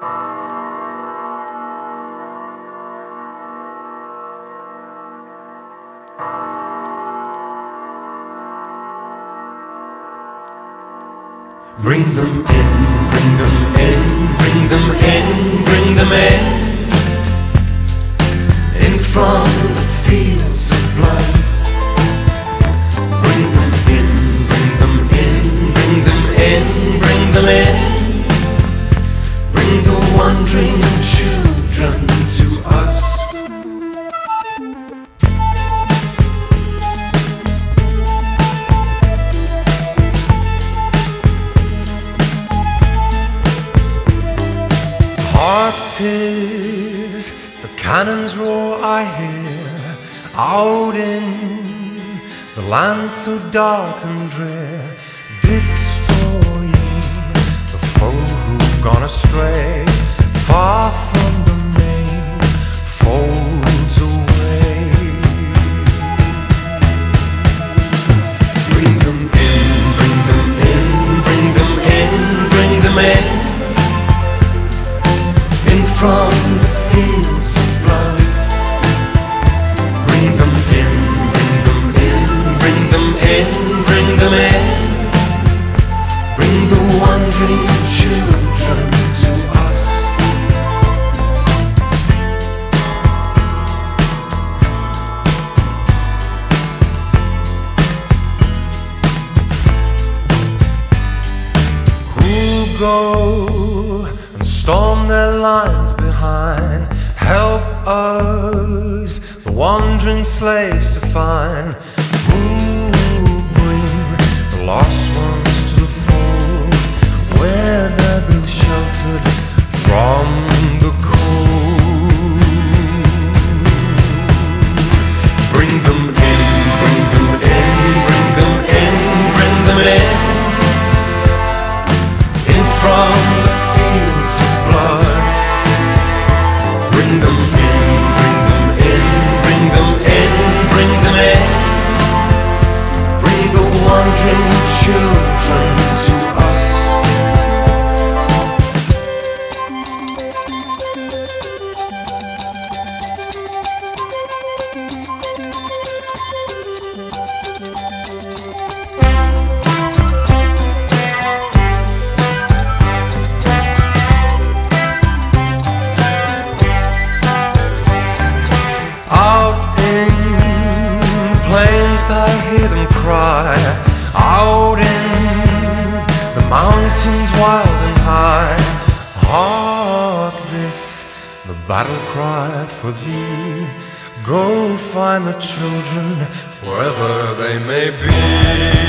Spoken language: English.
Bring them in, bring them in, bring them in, bring them Is the cannon's roar I hear out in the land so dark and drear, go and storm their lines behind? Help us, the wandering slaves, to find I hear them cry Out in the mountains wild and high. Hark this, the battle cry for thee. Go find the children wherever they may be